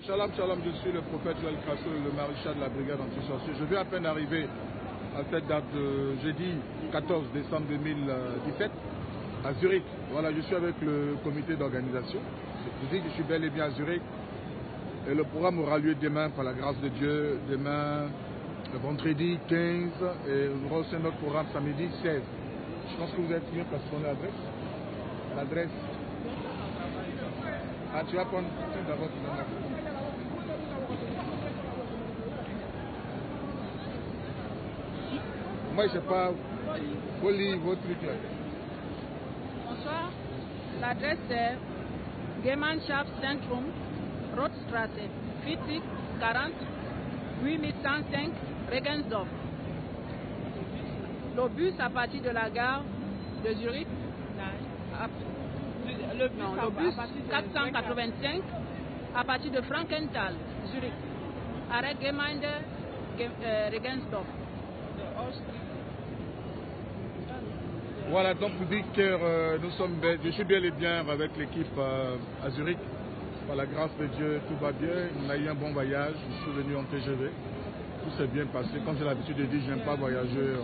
Shalom, shalom, je suis le prophète Joël Crasso, le maréchal de la brigade anti-sorcier. Je viens à peine d'arriver à cette date de jeudi 14 décembre 2017 à Zurich. Voilà, je suis avec le comité d'organisation. Je dis que je suis bel et bien à Zurich. Et le programme aura lieu demain, par la grâce de Dieu, demain, le vendredi 15, et nous aussi notre programme samedi 16. Je pense que vous êtes mieux parce qu'on a l'adresse. L'adresse. Ah, tu vas prendre Moi, je pas. Faut lire trucs là. Bonsoir. L'adresse est Gemeinschaft Centrum, Rothstraße, 40 40 8105 Regensdorf. Le bus à partir de la gare de Zurich. Le bus, non, le bus à partir de 485 à partir de Frankenthal, Zurich. Arrêt Gemeinde Ge- euh, Regensdorf. Voilà, donc public, euh, nous sommes, je suis bel et bien avec l'équipe euh, à Zurich. Par la grâce de Dieu, tout va bien. On a eu un bon voyage. Je suis venu en TGV. Tout s'est bien passé. Comme j'ai l'habitude de dire, je n'aime pas voyager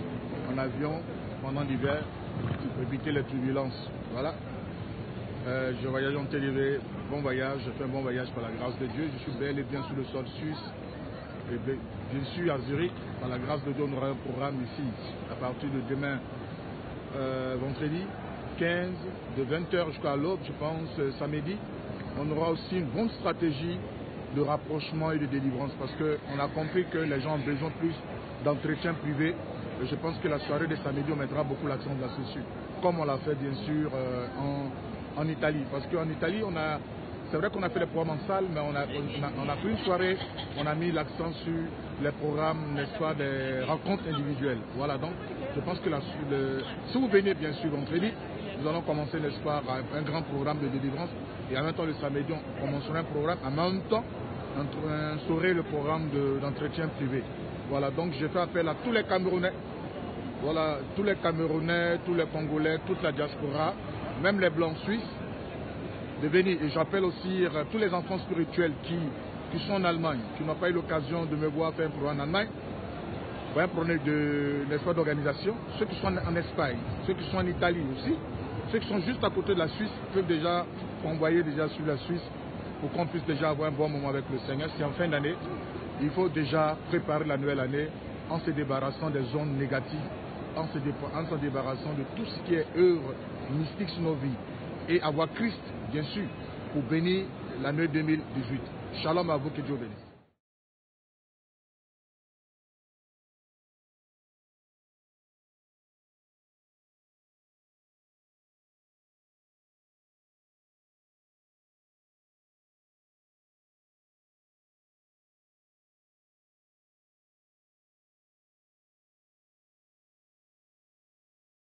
en avion pendant l'hiver pour éviter les turbulences. Voilà. Euh, je voyage en TGV. Bon voyage. Je fais un bon voyage par la grâce de Dieu. Je suis bel et bien sur le sol suisse. Bien, je suis à Zurich. Par la grâce de Dieu, on aura un programme ici à partir de demain euh, vendredi 15 de 20h jusqu'à l'aube, je pense, euh, samedi. On aura aussi une bonne stratégie de rapprochement et de délivrance parce qu'on a compris que les gens ont besoin plus d'entretien privé. Et je pense que la soirée de samedi, on mettra beaucoup l'accent là-dessus, comme on l'a fait bien sûr euh, en, en Italie. Parce qu'en Italie, on a, c'est vrai qu'on a fait les programmes en salle, mais on a, on a, on fait une soirée, on a mis l'accent sur les programmes, n'est-ce pas, des rencontres individuelles. Voilà, donc je pense que si vous venez bien sûr vendredi, nous allons commencer, n'est-ce pas, un grand programme de délivrance. Et en même temps, le samedi, on commencera un programme. En même temps, on instaurer le programme de- d'entretien privé. Voilà, donc je fais appel à tous les Camerounais. Voilà, tous les Camerounais, tous les Congolais, toute la diaspora, même les Blancs suisses, de venir. Et j'appelle aussi euh, tous les enfants spirituels qui, qui sont en Allemagne, qui n'ont pas eu l'occasion de me voir faire un programme en Allemagne. Un problème d'organisation. Ceux qui sont en, Espagne, ceux qui sont en Italie aussi, ceux qui sont juste à côté de la Suisse peuvent déjà envoyer déjà sur la Suisse pour qu'on puisse déjà avoir un bon moment avec le Seigneur. C'est en fin d'année. Il faut déjà préparer la nouvelle année en se débarrassant des zones négatives, en se, en se débarrassant de tout ce qui est œuvre mystique sur nos vies et avoir Christ, bien sûr, pour bénir l'année 2018. Shalom à vous, que Dieu bénisse.